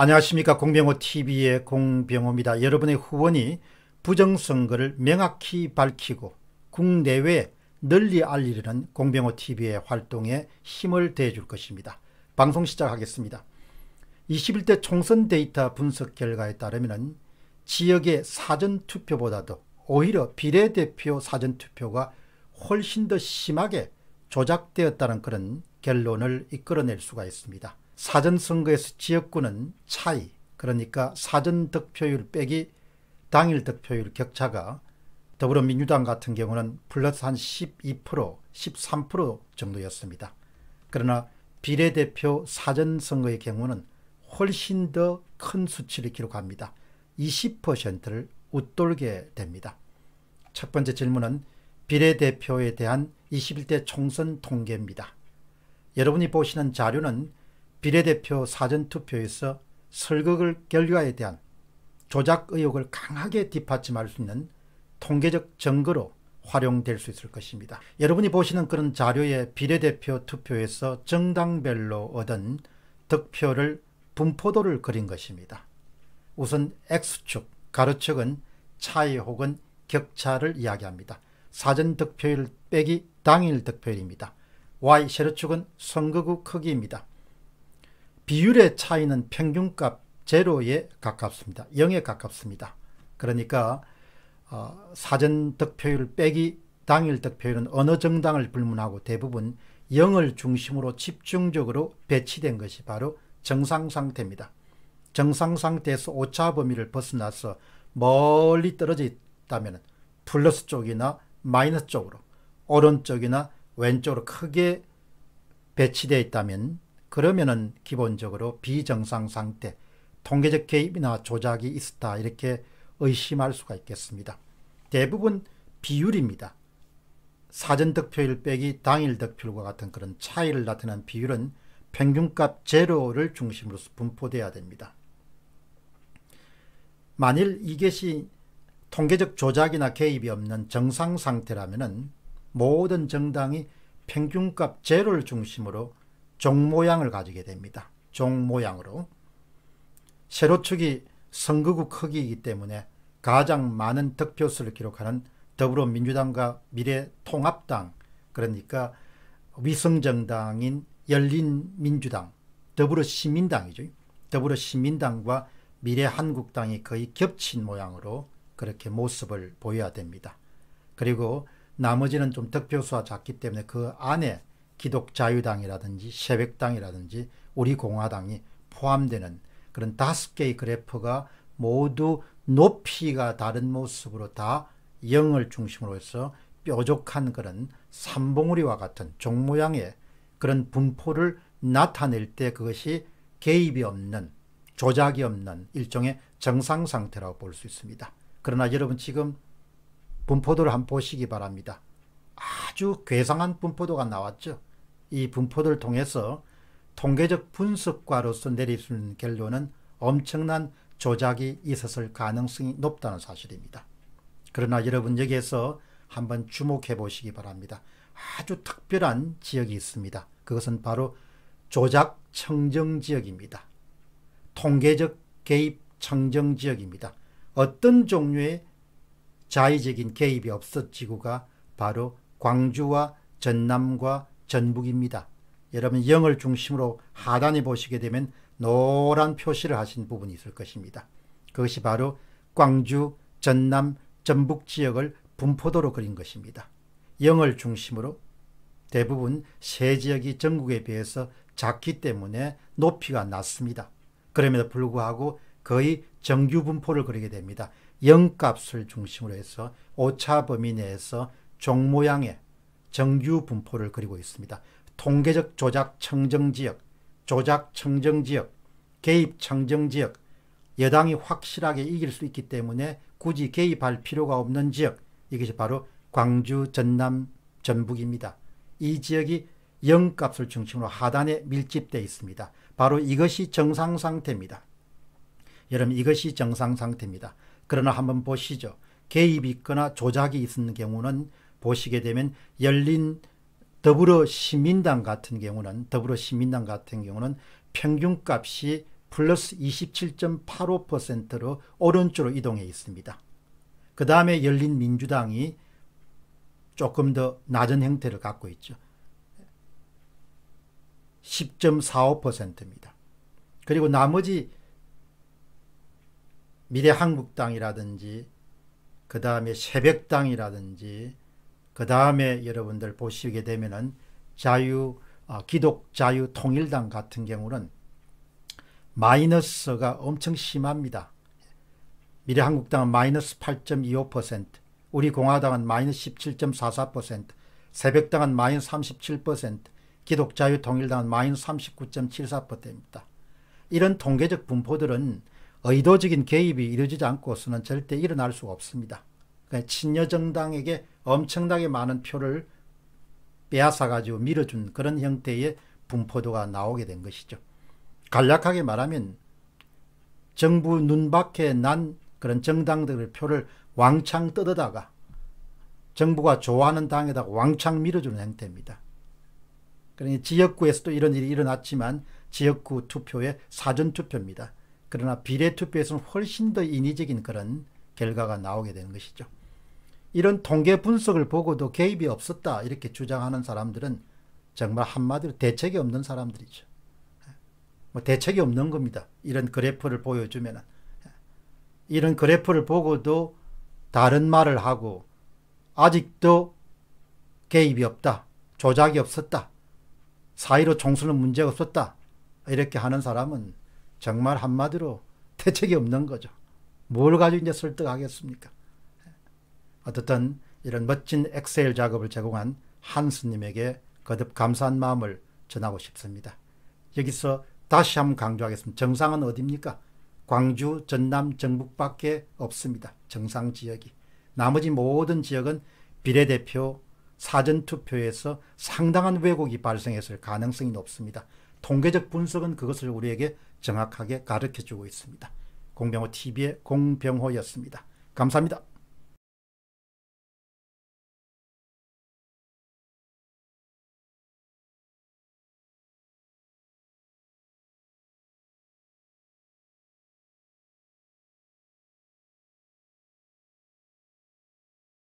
안녕하십니까 공병호 TV의 공병호입니다. 여러분의 후원이 부정선거를 명확히 밝히고 국내외 널리 알리려는 공병호 TV의 활동에 힘을 대줄 것입니다. 방송 시작하겠습니다. 21대 총선 데이터 분석 결과에 따르면 지역의 사전투표보다도 오히려 비례대표 사전투표가 훨씬 더 심하게 조작되었다는 그런 결론을 이끌어낼 수가 있습니다. 사전선거에서 지역구는 차이 그러니까 사전 득표율 빼기 당일 득표율 격차가 더불어민주당 같은 경우는 플러스 한 12%, 13% 정도였습니다. 그러나 비례대표 사전선거의 경우는 훨씬 더 큰 수치를 기록합니다. 20%를 웃돌게 됩니다. 첫 번째 질문은 비례대표에 대한 21대 총선 통계입니다. 여러분이 보시는 자료는 비례대표 사전투표에서 설거글 결과에 대한 조작 의혹을 강하게 뒷받침할 수 있는 통계적 증거로 활용될 수 있을 것입니다. 여러분이 보시는 그런 자료의 비례대표 투표에서 정당별로 얻은 득표를 분포도를 그린 것입니다. 우선 X축, 가로축은 차이 혹은 격차를 이야기합니다. 사전 득표율 빼기 당일 득표율입니다. Y 세로축은 선거구 크기입니다. 비율의 차이는 평균값 제로에 가깝습니다. 0에 가깝습니다. 그러니까 어, 사전 득표율 빼기 당일 득표율은 어느 정당을 불문하고 대부분 0을 중심으로 집중적으로 배치된 것이 바로 정상 상태입니다. 정상 상태에서 오차 범위를 벗어나서 멀리 떨어져 있다면 플러스 쪽이나 마이너스 쪽으로 오른쪽이나 왼쪽으로 크게 배치되어 있다면 그러면은 기본적으로 비정상 상태, 통계적 개입이나 조작이 있었다 이렇게 의심할 수가 있겠습니다. 대부분 비율입니다. 사전 득표율 빼기 당일 득표율과 같은 그런 차이를 나타내는 비율은 평균값 제로를 중심으로서 분포돼야 됩니다. 만일 이것이 통계적 조작이나 개입이 없는 정상 상태라면 모든 정당이 평균값 제로를 중심으로 종 모양을 가지게 됩니다. 종 모양으로. 세로축이 선거구 크기이기 때문에 가장 많은 득표수를 기록하는 더불어민주당과 미래통합당 그러니까 위성정당인 열린민주당 더불어시민당이죠. 더불어시민당과 미래한국당이 거의 겹친 모양으로 그렇게 모습을 보여야 됩니다. 그리고 나머지는 좀 득표수가 작기 때문에 그 안에 기독자유당이라든지 새백당이라든지 우리공화당이 포함되는 그런 다섯 개의 그래프가 모두 높이가 다른 모습으로 다 0을 중심으로 해서 뾰족한 그런 삼봉우리와 같은 종 모양의 그런 분포를 나타낼 때 그것이 개입이 없는 조작이 없는 일종의 정상 상태라고 볼 수 있습니다. 그러나 여러분 지금 분포도를 한번 보시기 바랍니다. 아주 괴상한 분포도가 나왔죠. 이 분포도를 통해서 통계적 분석과로서 내릴 수 있는 결론은 엄청난 조작이 있었을 가능성이 높다는 사실입니다. 그러나 여러분 여기에서 한번 주목해 보시기 바랍니다. 아주 특별한 지역이 있습니다. 그것은 바로 조작 청정 지역입니다. 통계적 개입 청정 지역입니다. 어떤 종류의 자의적인 개입이 없어지고가 바로 광주와 전남과 전북입니다. 여러분 영을 중심으로 하단에 보시게 되면 노란 표시를 하신 부분이 있을 것입니다. 그것이 바로 광주, 전남, 전북 지역을 분포도로 그린 것입니다. 영을 중심으로 대부분 세 지역이 전국에 비해서 작기 때문에 높이가 낮습니다. 그럼에도 불구하고 거의 정규 분포를 그리게 됩니다. 0값을 중심으로 해서 오차 범위 내에서 종 모양의 정규 분포를 그리고 있습니다. 통계적 조작 청정지역, 조작 청정지역, 개입 청정지역, 여당이 확실하게 이길 수 있기 때문에 굳이 개입할 필요가 없는 지역, 이것이 바로 광주, 전남, 전북입니다. 이 지역이 0값을 중심으로 하단에 밀집되어 있습니다. 바로 이것이 정상 상태입니다. 여러분 이것이 정상 상태입니다. 그러나 한번 보시죠. 개입이 있거나 조작이 있는 경우는 보시게 되면 열린 더불어 시민당 같은 경우는 더불어 시민당 같은 경우는 평균값이 플러스 27.85%로 오른쪽으로 이동해 있습니다. 그 다음에 열린민주당이 조금 더 낮은 형태를 갖고 있죠. 10.45%입니다. 그리고 나머지 미래한국당이라든지 그 다음에 새벽당이라든지 그 다음에 여러분들 보시게 되면은 자유 어, 기독 자유 통일당 같은 경우는 마이너스가 엄청 심합니다. 미래한국당은 마이너스 8.25%, 우리 공화당은 마이너스 17.44%, 새벽당은 마이너스 37%, 기독자유통일당은 마이너스 39.74%입니다. 이런 통계적 분포들은 의도적인 개입이 이루어지지 않고서는 절대 일어날 수가 없습니다. 그러니까 친여정당에게 엄청나게 많은 표를 빼앗아 가지고 밀어준 그런 형태의 분포도가 나오게 된 것이죠. 간략하게 말하면 정부 눈밖에 난 그런 정당들의 표를 왕창 뜯어다가 정부가 좋아하는 당에다가 왕창 밀어주는 형태입니다. 그러니 지역구에서도 이런 일이 일어났지만 지역구 투표의 사전투표입니다. 그러나 비례투표에서는 훨씬 더 인위적인 그런 결과가 나오게 되는 것이죠. 이런 통계 분석을 보고도 개입이 없었다 이렇게 주장하는 사람들은 정말 한마디로 대책이 없는 사람들이죠. 뭐 대책이 없는 겁니다. 이런 그래프를 보여주면 이런 그래프를 보고도 다른 말을 하고 아직도 개입이 없다. 조작이 없었다. 사이로 총수는 문제가 없었다. 이렇게 하는 사람은 정말 한마디로 대책이 없는 거죠. 뭘 가지고 이제 설득하겠습니까? 어떻든 이런 멋진 엑셀 작업을 제공한 한스님에게 거듭 감사한 마음을 전하고 싶습니다. 여기서 다시 한번 강조하겠습니다. 정상은 어디입니까? 광주, 전남, 전북밖에 없습니다. 정상 지역이. 나머지 모든 지역은 비례대표 사전투표에서 상당한 왜곡이 발생했을 가능성이 높습니다. 통계적 분석은 그것을 우리에게 정확하게 가르쳐주고 있습니다. 공병호 TV의 공병호였습니다. 감사합니다.